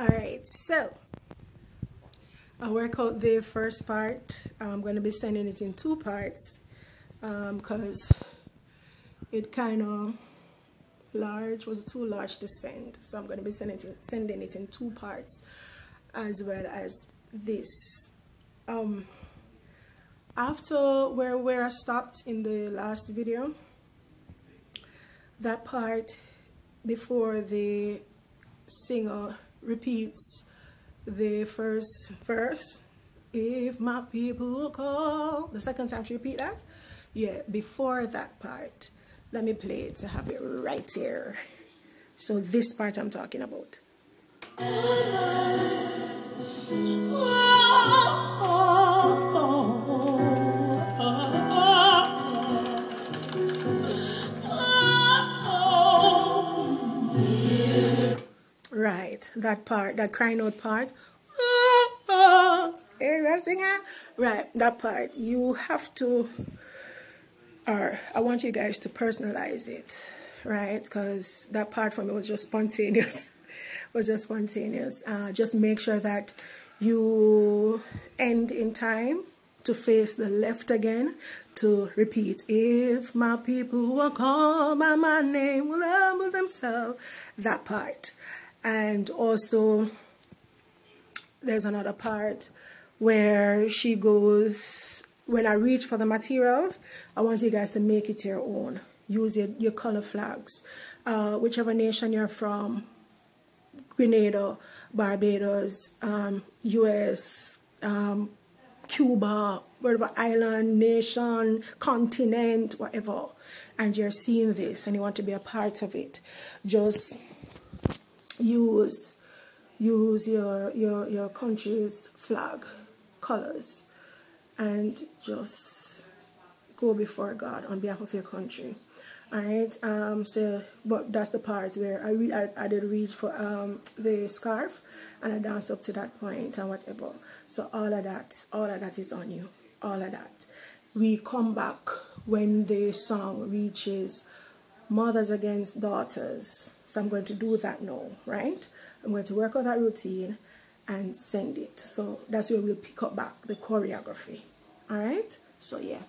All right, so I'll work out the first part. I'm going to be sending it in two parts because um, it kind of large was too large to send so I'm going to be sending it, sending it in two parts as well as this um, after where where I stopped in the last video that part before the singer repeats the first verse. If my people call the second time she repeat that? Yeah before that part. Let me play it to have it right here. So this part I'm talking about right that part that crying out part hey, singer. right that part you have to or I want you guys to personalize it, right? Because that part for me was just spontaneous. was just spontaneous. Uh, just make sure that you end in time to face the left again to repeat if my people will call by my name will humble themselves that part and also there's another part where she goes when I reach for the material, I want you guys to make it your own. Use your, your color flags. Uh, whichever nation you're from, Grenada, Barbados, um, US, um, Cuba, whatever island, nation, continent, whatever, and you're seeing this and you want to be a part of it, just use use your your your country's flag colors and just go before God on behalf of your country. All right. Um. So, but that's the part where I re I, I did reach for um the scarf, and I danced up to that point and whatever. So all of that, all of that is on you. All of that. We come back when the song reaches mothers against daughters. So I'm going to do that now, right? I'm going to work out that routine and send it. So that's where we'll pick up back the choreography. All right? So, yeah.